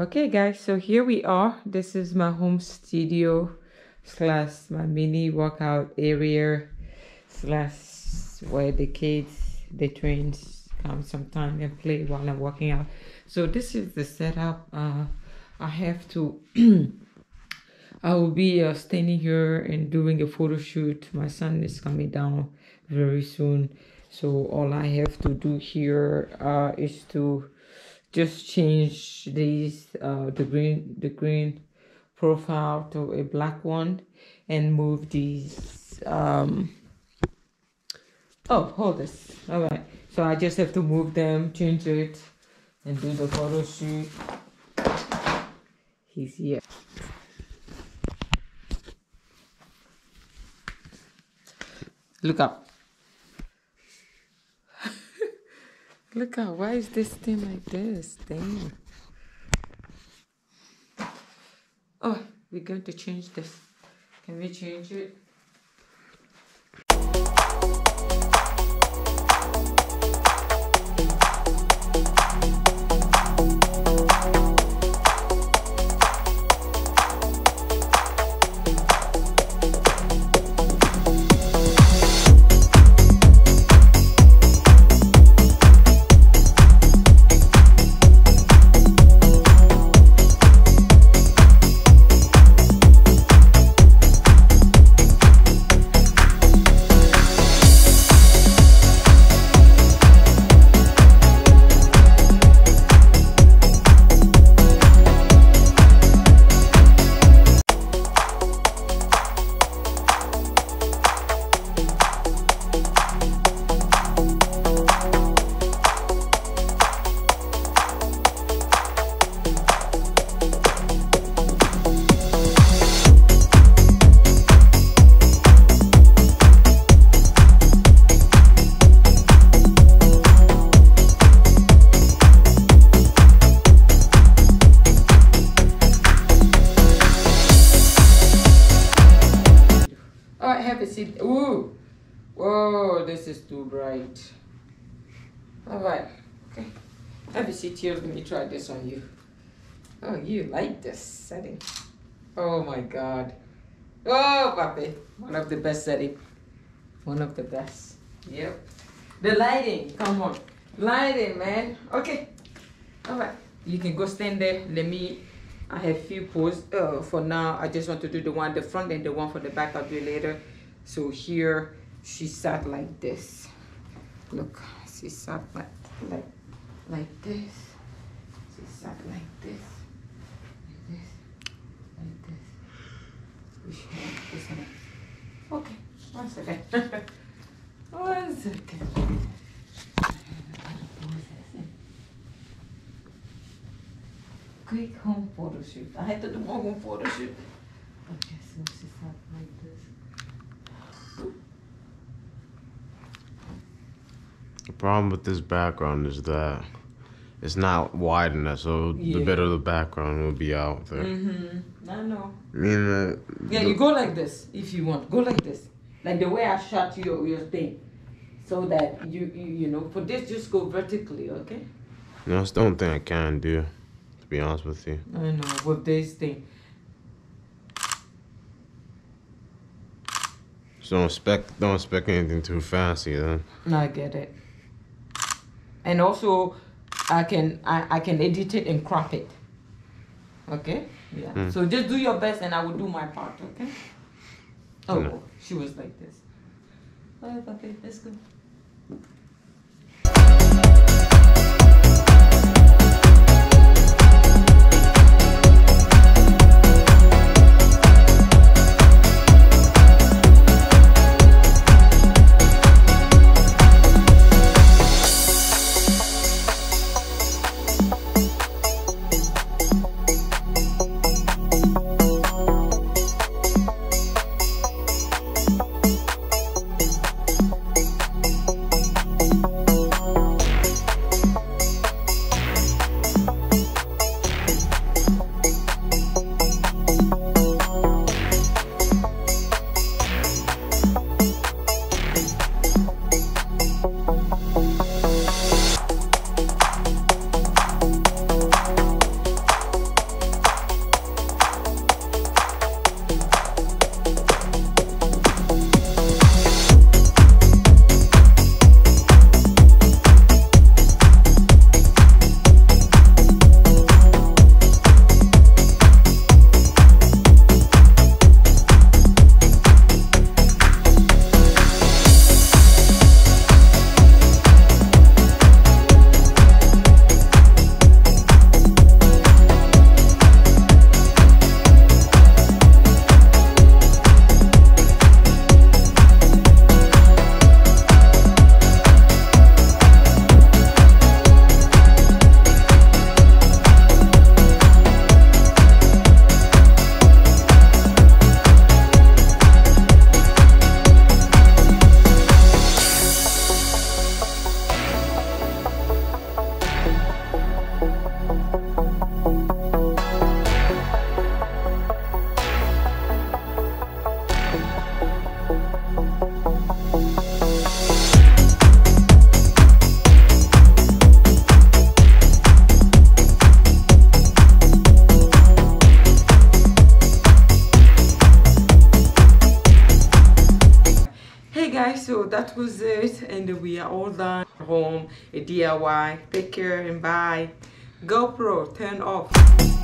Okay, guys, so here we are. This is my home studio slash my mini workout area slash where the kids, the twins come sometime and play while I'm working out. So this is the setup. Uh, I have to. I will be uh, standing here and doing a photo shoot. My son is coming down very soon, so all I have to do here uh, is to just change these uh, the green the green profile to a black one and move these um oh hold this. All right. So i just have to move them change it and do the photo shoot. He's here. Look up Look out, why is this thing like this? Damn. Oh, we're going to change this. Can we change it? Whoa, this is too bright. All right, okay. Have a seat here. Let me try this on you. Oh, you like this setting. Oh my God. Oh, papi. One of the best setting. One of the best. Yep. The lighting, come on. Lighting, man. Okay. All right. You can go stand there. Let me I have few posts. Uh, for now, I just want to do the one the front and the one for the back. I'll do later. So here, she sat like this. Look, she sat like like like this. She sat like this, like this, like this. This one. Okay, one second. one second. quick home photo shoot. I had to do my home photo shoot. Okay, so she sat like this. The problem with this background is that it's not wide enough, so the Yeah. bit of the background will be out there. Mm-hmm. I know. I mean, uh, Yeah, the- you go like this if you want. Go like this, like the way I shot your your thing, so that you you you know. For this, just go vertically, okay? No, that's the only thing I can do, to be honest with you. I know with this thing. So don't expect don't expect anything too fancy then. No, I get it. And also, I can I, I can edit it and crop it. Okay. Yeah. Hmm. So just do your best, and I will do my part. Okay. Oh, No. she was like this. Oh, okay, let's go. Guys so that was it and we are all done. Home a diy take care and bye. Gopro turn off